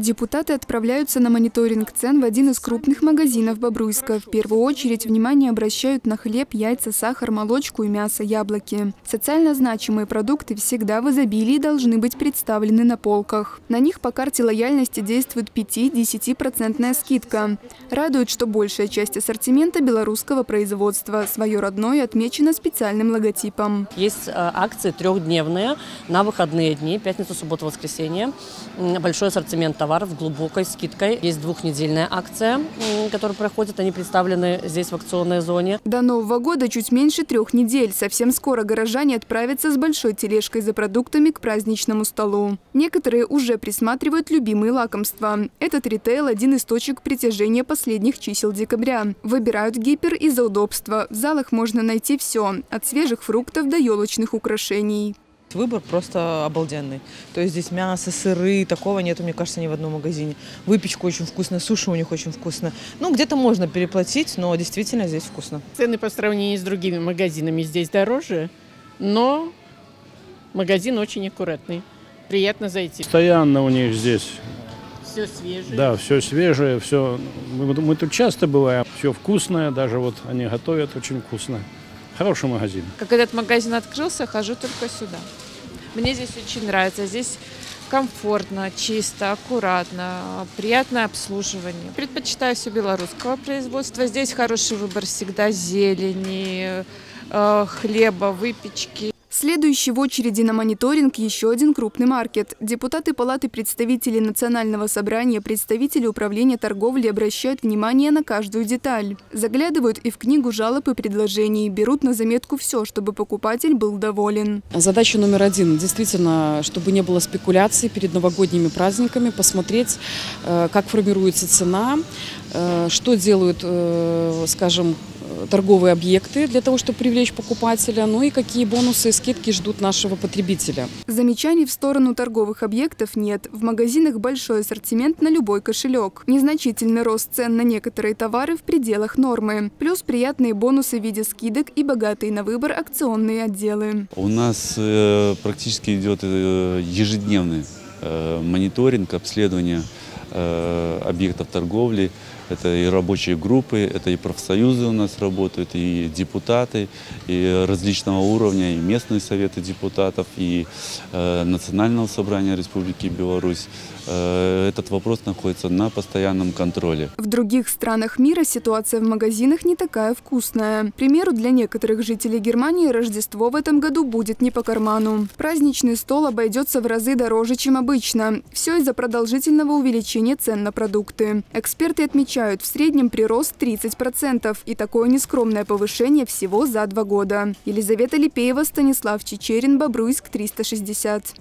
Депутаты отправляются на мониторинг цен в один из крупных магазинов Бобруйска. В первую очередь внимание обращают на хлеб, яйца, сахар, молочку и мясо, яблоки. Социально значимые продукты всегда в изобилии должны быть представлены на полках. На них по карте лояльности действует 5-10% скидка. Радует, что большая часть ассортимента белорусского производства. Свое родное отмечено специальным логотипом. Есть э, акции трехдневные на выходные дни, пятницу, субботу, воскресенье. Большой ассортимент товаров глубокой скидкой. Есть двухнедельная акция, которая проходит. Они представлены здесь в акционной зоне. До Нового года чуть меньше трех недель. Совсем скоро горожане отправятся с большой тележкой за продуктами к праздничному столу. Некоторые уже присматривают любимые лакомства. Этот ритейл – один из точек притяжения последних чисел декабря. Выбирают гипер из-за удобства. В залах можно найти все – от свежих фруктов до елочных украшений. Выбор просто обалденный. То есть здесь мясо, сыры, такого нет, мне кажется, ни в одном магазине. Выпечка очень вкусная, суши у них очень вкусно. Ну, где-то можно переплатить, но действительно здесь вкусно. Цены по сравнению с другими магазинами здесь дороже, но магазин очень аккуратный. Приятно зайти. Постоянно у них здесь все свежее. Да, все свежее, все. Мы, мы тут часто бываем, все вкусное, даже вот они готовят очень вкусно. Хороший магазин. Как этот магазин открылся, хожу только сюда. Мне здесь очень нравится. Здесь комфортно, чисто, аккуратно, приятное обслуживание. Предпочитаю все белорусского производства. Здесь хороший выбор всегда зелени, э, хлеба, выпечки. Следующий в очереди на мониторинг еще один крупный маркет. Депутаты Палаты представителей Национального собрания, представители Управления торговли обращают внимание на каждую деталь. Заглядывают и в книгу жалоб и предложений, берут на заметку все, чтобы покупатель был доволен. Задача номер один – действительно, чтобы не было спекуляций перед новогодними праздниками, посмотреть, э, как формируется цена, э, что делают, э, скажем, торговые объекты для того, чтобы привлечь покупателя, ну и какие бонусы и скидки ждут нашего потребителя. Замечаний в сторону торговых объектов нет. В магазинах большой ассортимент на любой кошелек. Незначительный рост цен на некоторые товары в пределах нормы. Плюс приятные бонусы в виде скидок и богатые на выбор акционные отделы. У нас э, практически идет э, ежедневный э, мониторинг, обследование объектов торговли. Это и рабочие группы, это и профсоюзы у нас работают, и депутаты, и различного уровня, и местные советы депутатов, и э, Национального собрания Республики Беларусь. Э, этот вопрос находится на постоянном контроле. В других странах мира ситуация в магазинах не такая вкусная. К примеру, для некоторых жителей Германии Рождество в этом году будет не по карману. Праздничный стол обойдется в разы дороже, чем обычно. Все из-за продолжительного увеличения цен на продукты. Эксперты отмечают, в среднем прирост 30%. И такое нескромное повышение всего за два года. Елизавета Липеева, Станислав Чечерин, Бобруйск, 360.